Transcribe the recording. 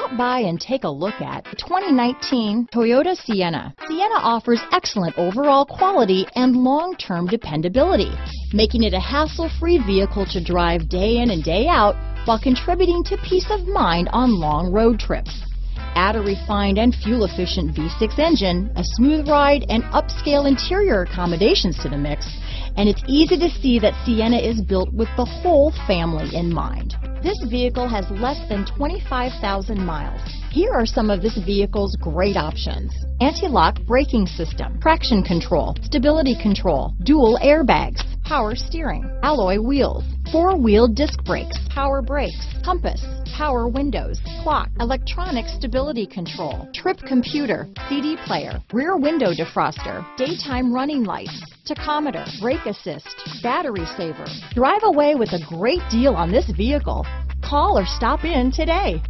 Stop by and take a look at the 2019 Toyota Sienna. Sienna offers excellent overall quality and long-term dependability, making it a hassle-free vehicle to drive day in and day out while contributing to peace of mind on long road trips. Add a refined and fuel-efficient V6 engine, a smooth ride, and upscale interior accommodations to the mix, and it's easy to see that Sienna is built with the whole family in mind. This vehicle has less than 25,000 miles. Here are some of this vehicle's great options. Anti-lock braking system, traction control, stability control, dual airbags, power steering, alloy wheels, four-wheel disc brakes, power brakes, compass, power windows, clock, electronic stability control, trip computer, CD player, rear window defroster, daytime running lights, tachometer, brake assist, battery saver. Drive away with a great deal on this vehicle. Call or stop in today.